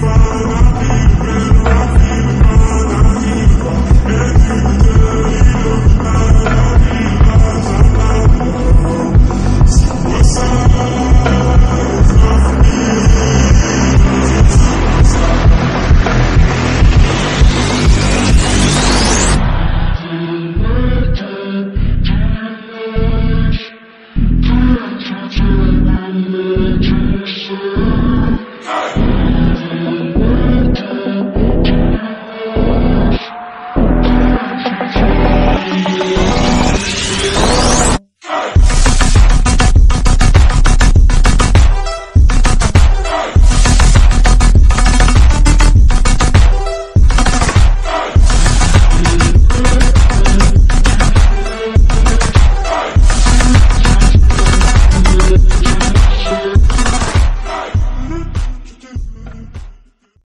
far